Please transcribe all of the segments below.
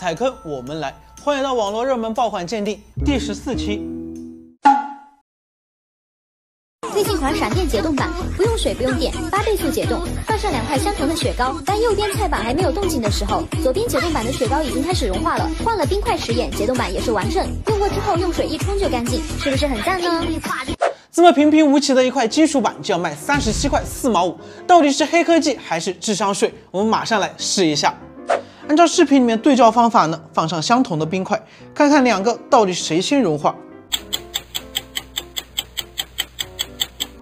踩坑我们来，欢迎到网络热门爆款鉴定第十四期。最近款闪电解冻版，不用水不用电，八倍速解冻。放上两块相同的雪糕，当右边菜板还没有动静的时候，左边解冻版的雪糕已经开始融化了。换了冰块实验，解冻版也是完胜。用过之后用水一冲就干净，是不是很赞呢？这么平平无奇的一块金属板就要卖三十七块四毛五，到底是黑科技还是智商税？我们马上来试一下。按照视频里面对照方法呢，放上相同的冰块，看看两个到底谁先融化。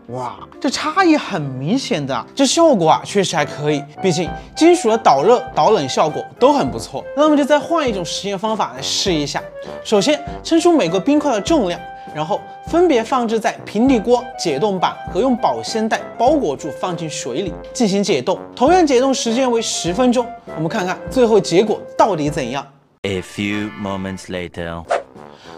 哇，这差异很明显的，这效果啊确实还可以，毕竟金属的导热、导冷效果都很不错。那么就再换一种实验方法来试一下。首先称出每个冰块的重量，然后分别放置在平底锅、解冻板和用保鲜袋包裹住，放进水里进行解冻。同样解冻时间为十分钟。我们看看最后结果到底怎样。A few moments later，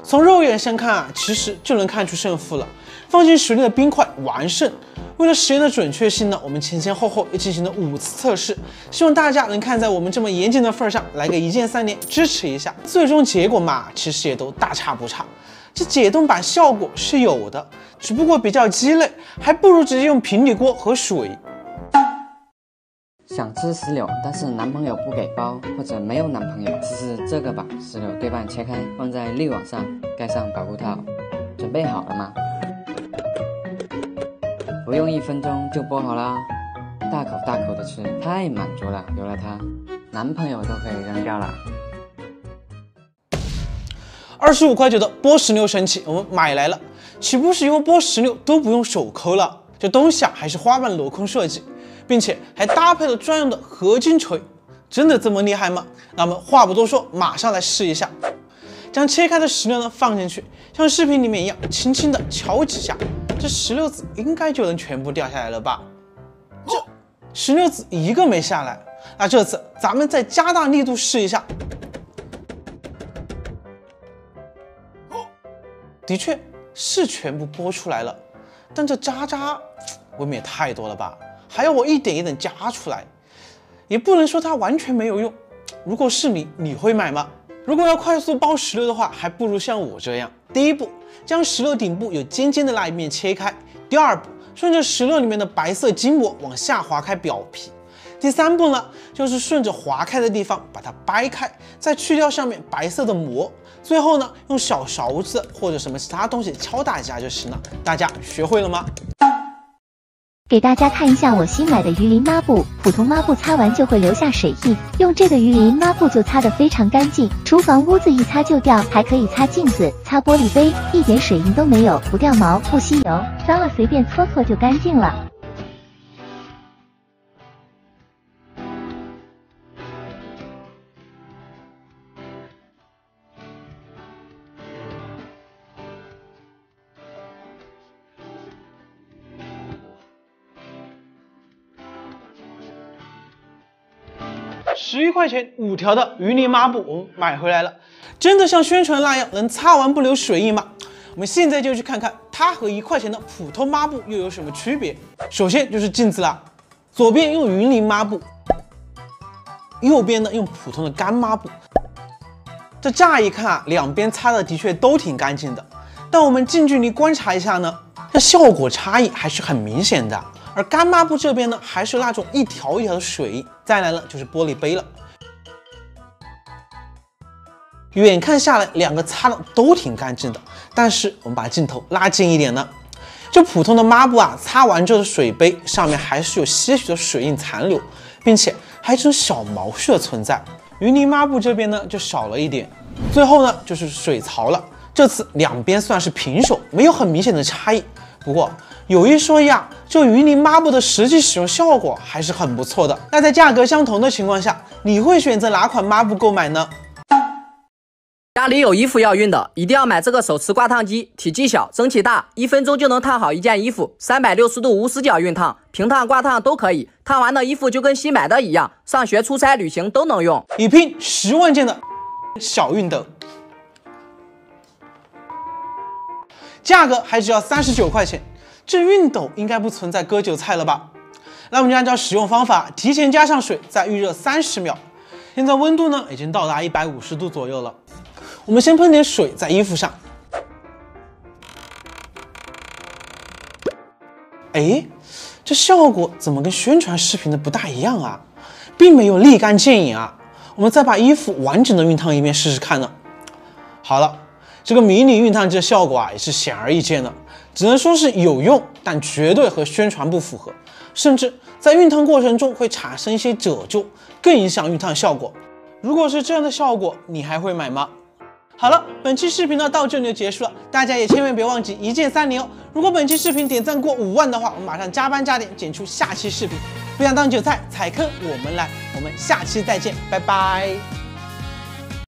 从肉眼上看啊，其实就能看出胜负了。放进水里的冰块完胜。为了实验的准确性呢，我们前前后后又进行了五次测试，希望大家能看在我们这么严谨的份上，来个一键三连支持一下。最终结果嘛，其实也都大差不差。这解冻板效果是有的，只不过比较鸡肋，还不如直接用平底锅和水。想吃石榴，但是男朋友不给包，或者没有男朋友，试试这个吧。石榴对半切开，放在滤网上，盖上保护套。准备好了吗？不用一分钟就剥好啦，大口大口的吃，太满足了。有了它，男朋友都可以扔掉了。二十五块九的剥石榴神器，我们买来了。岂不是以后剥石榴都不用手抠了？这东西啊，还是花瓣镂空设计，并且还搭配了专用的合金锤，真的这么厉害吗？那我们话不多说，马上来试一下。将切开的石榴呢放进去，像视频里面一样，轻轻的敲几下，这石榴籽应该就能全部掉下来了吧？这石榴籽一个没下来，那这次咱们再加大力度试一下。的确是全部剥出来了，但这渣渣未免也太多了吧？还要我一点一点夹出来，也不能说它完全没有用。如果是你，你会买吗？如果要快速剥石榴的话，还不如像我这样：第一步，将石榴顶部有尖尖的那一面切开；第二步，顺着石榴里面的白色筋膜往下划开表皮；第三步呢，就是顺着划开的地方把它掰开，再去掉上面白色的膜；最后呢，用小勺子或者什么其他东西敲打一下就行了。大家学会了吗？给大家看一下我新买的鱼鳞抹布，普通抹布擦完就会留下水印，用这个鱼鳞抹布就擦得非常干净。厨房污渍一擦就掉，还可以擦镜子、擦玻璃杯，一点水印都没有，不掉毛，不吸油，脏了随便搓搓就干净了。十一块钱五条的鱼鳞抹布，我们买回来了。真的像宣传那样能擦完不留水印吗？我们现在就去看看它和一块钱的普通抹布又有什么区别。首先就是镜子啦，左边用鱼鳞抹布，右边呢用普通的干抹布。这乍一看啊，两边擦的的确都挺干净的，但我们近距离观察一下呢，这效果差异还是很明显的。而干抹布这边呢，还是那种一条一条的水印。再来呢，就是玻璃杯了。远看下来，两个擦的都挺干净的。但是我们把镜头拉近一点呢，就普通的抹布啊，擦完之后的水杯上面还是有些许的水印残留，并且还有小毛絮的存在。鱼鳞抹布这边呢，就少了一点。最后呢，就是水槽了。这次两边算是平手，没有很明显的差异。不过有一说一啊，这鱼鳞抹布的实际使用效果还是很不错的。那在价格相同的情况下，你会选择哪款抹布购买呢？家里有衣服要熨的，一定要买这个手持挂烫机，体积小，蒸汽大，一分钟就能烫好一件衣服，三百六十度无死角熨烫，平烫挂烫都可以，烫完的衣服就跟新买的一样，上学、出差、旅行都能用。一拼十万件的小熨斗。价格还只要三十九块钱，这熨斗应该不存在割韭菜了吧？那我们就按照使用方法，提前加上水，再预热三十秒，现在温度呢已经到达一百五十度左右了。我们先喷点水在衣服上。哎，这效果怎么跟宣传视频的不大一样啊？并没有立竿见影啊！我们再把衣服完整的熨烫一遍试试看呢。好了，这个迷你熨烫机的效果啊也是显而易见的，只能说是有用，但绝对和宣传不符合，甚至在熨烫过程中会产生一些褶皱，更影响熨烫效果。如果是这样的效果，你还会买吗？好了，本期视频呢到这里就结束了，大家也千万别忘记一键三连哦！如果本期视频点赞过五万的话，我们马上加班加点剪出下期视频。不想当韭菜踩坑，我们来，我们下期再见，拜拜。